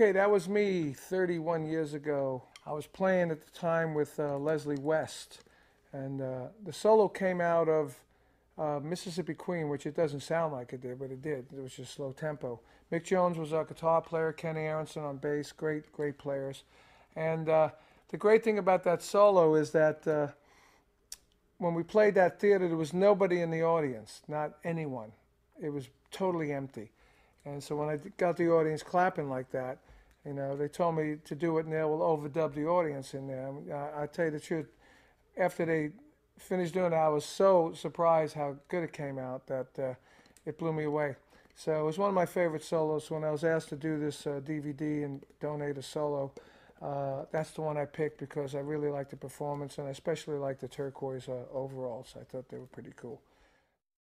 Okay, that was me 31 years ago. I was playing at the time with uh, Leslie West, and uh, the solo came out of uh, Mississippi Queen, which it doesn't sound like it did, but it did. It was just slow tempo. Mick Jones was our guitar player, Kenny Aronson on bass, great, great players. And uh, the great thing about that solo is that uh, when we played that theater, there was nobody in the audience, not anyone. It was totally empty. And so when I got the audience clapping like that, you know, they told me to do it and they will overdub the audience in there. I, I tell you the truth, after they finished doing it, I was so surprised how good it came out that uh, it blew me away. So it was one of my favorite solos. When I was asked to do this uh, DVD and donate a solo, uh, that's the one I picked because I really liked the performance and I especially liked the turquoise uh, overalls. I thought they were pretty cool.